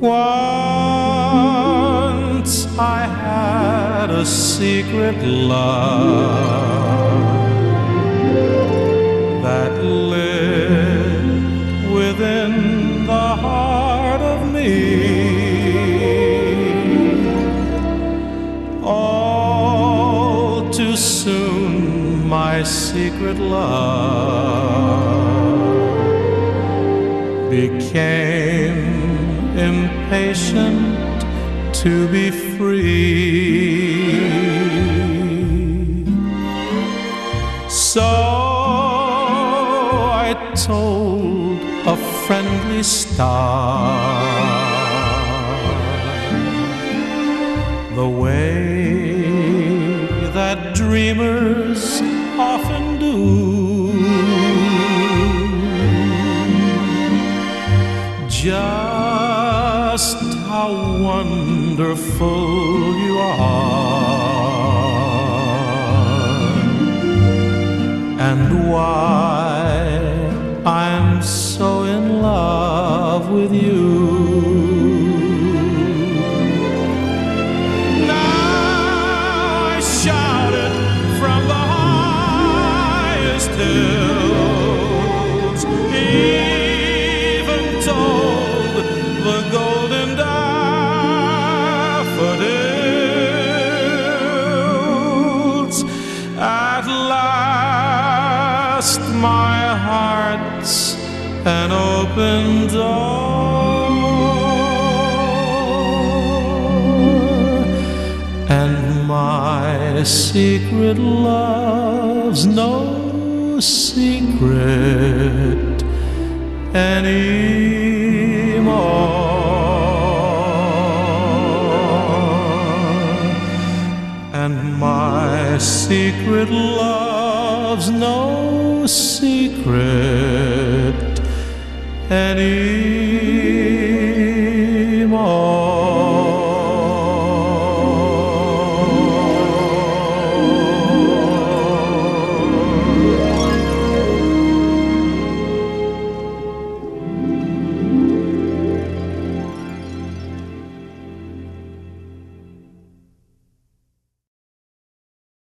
Once I had a secret love that lived within the heart of me. All too soon, my secret love became impatient to be free. So I told a friendly star the way that dreamers often do. Just how wonderful you are, and why I'm so in love with you. Now I shout it from the highest hills, my heart's an open door and my secret love's no secret anymore. And my secret love's no secret anymore.